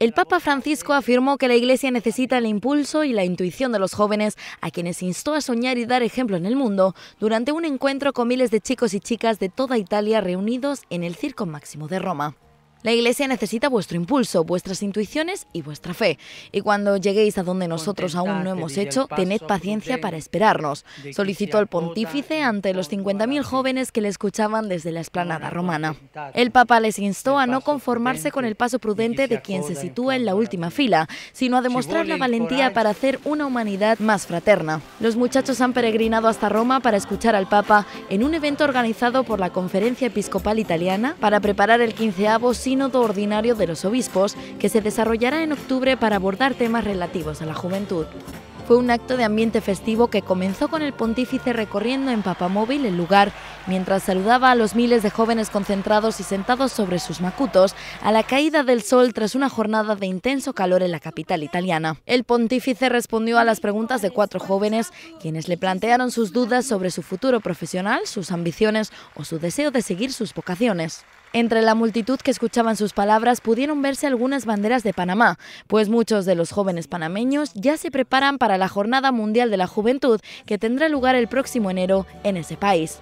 El Papa Francisco afirmó que la Iglesia necesita el impulso y la intuición de los jóvenes, a quienes instó a soñar y dar ejemplo en el mundo, durante un encuentro con miles de chicos y chicas de toda Italia reunidos en el Circo Máximo de Roma. La Iglesia necesita vuestro impulso, vuestras intuiciones y vuestra fe. Y cuando lleguéis a donde nosotros aún no hemos hecho, tened paciencia para esperarnos, solicitó el pontífice ante los 50.000 jóvenes que le escuchaban desde la explanada romana. El Papa les instó a no conformarse con el paso prudente de quien se sitúa en la última fila, sino a demostrar la valentía para hacer una humanidad más fraterna. Los muchachos han peregrinado hasta Roma para escuchar al Papa en un evento organizado por la Conferencia Episcopal Italiana para preparar el quinceavo Sínodo Ordinario de los Obispos, que se desarrollará en octubre para abordar temas relativos a la juventud. Fue un acto de ambiente festivo que comenzó con el pontífice recorriendo en papamóvil el lugar, mientras saludaba a los miles de jóvenes concentrados y sentados sobre sus macutos a la caída del sol tras una jornada de intenso calor en la capital italiana. El pontífice respondió a las preguntas de cuatro jóvenes, quienes le plantearon sus dudas sobre su futuro profesional, sus ambiciones o su deseo de seguir sus vocaciones. Entre la multitud que escuchaban sus palabras pudieron verse algunas banderas de Panamá, pues muchos de los jóvenes panameños ya se preparan para la Jornada Mundial de la Juventud que tendrá lugar el próximo enero en ese país.